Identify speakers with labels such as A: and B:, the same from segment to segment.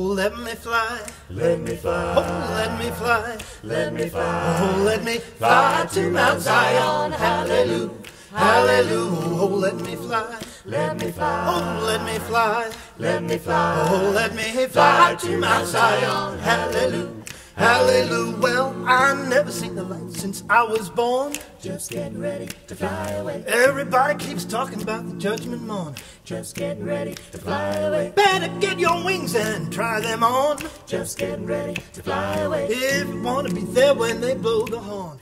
A: Oh, let me fly.
B: Let me fly.
A: Oh, let me fly.
B: Let me fly.
A: Oh, let me fly to Mount Zion. Hallelujah. Hallelujah. Oh, let me fly.
B: Let me fly.
A: Oh, let me fly.
B: Let me fly.
A: Oh, let me fly to Mount Zion. Hallelujah. Hallelujah. Well, I never seen the light since I was born.
B: Just getting ready to fly away.
A: Everybody keeps talking about the judgment morn.
B: Just getting ready to fly away.
A: Better get your wings and try them on.
B: Just getting ready to fly away.
A: If you want to be there when they blow the horn.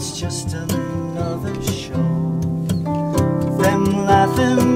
C: It's just another show. Them laughing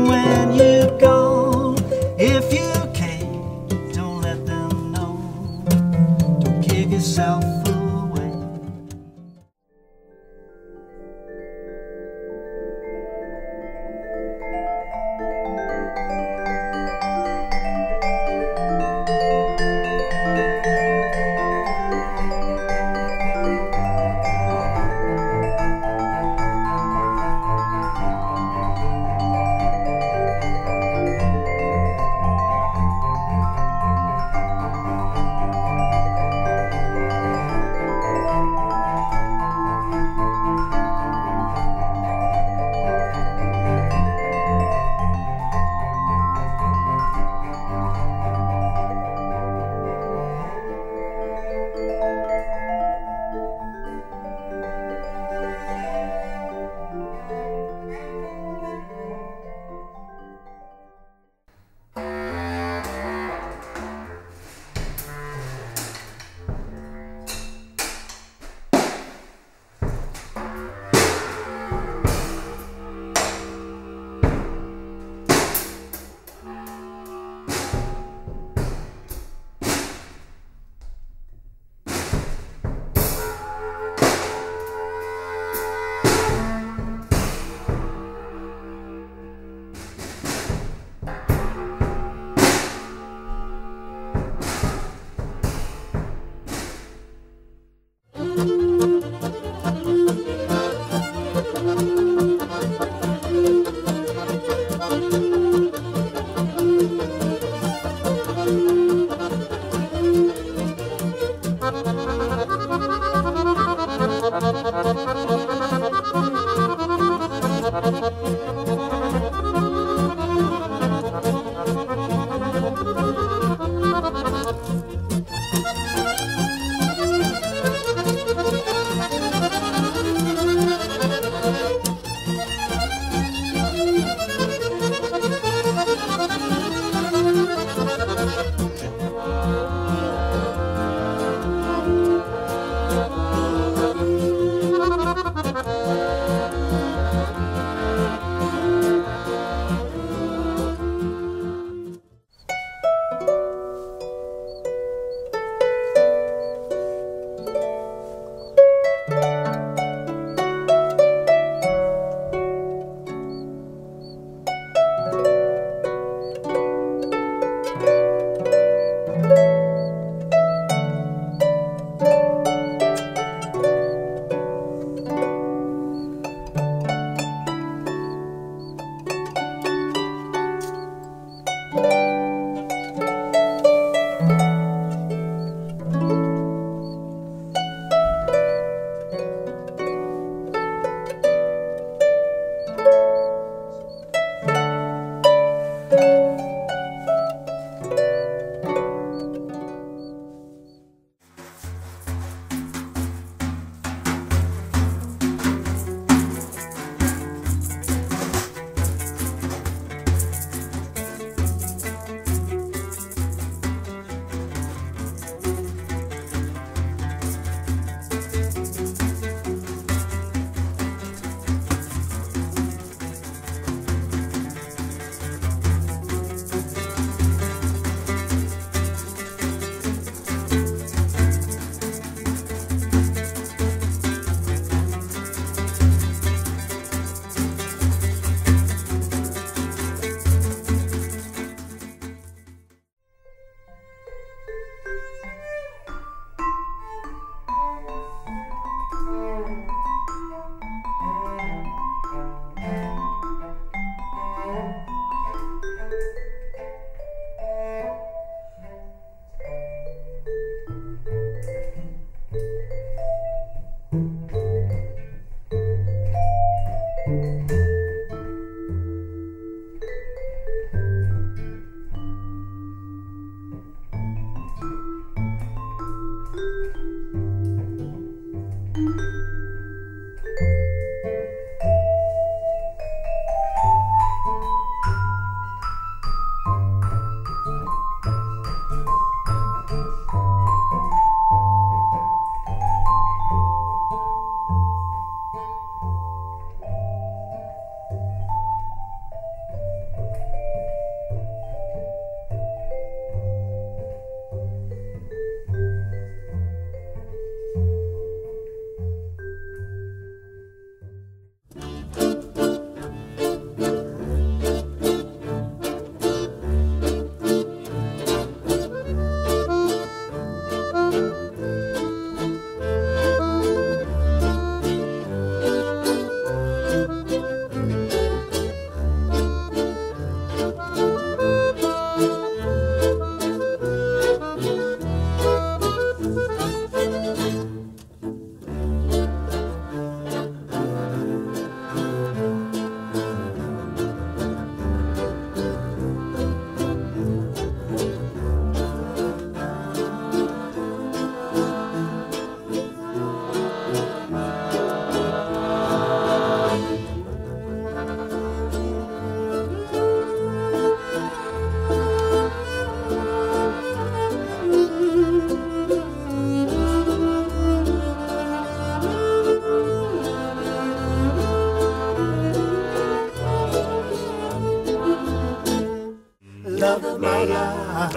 A: Love of my life.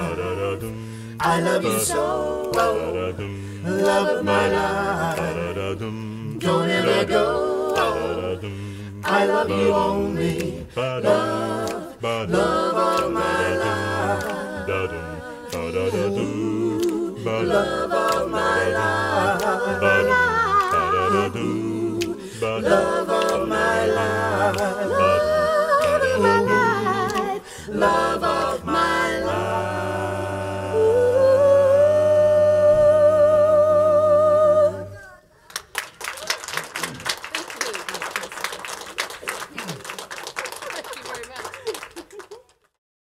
A: I love you so. Love of my life. Don't ever go. I love you only. Love, love of my life. Love of my life. Love of my life. of my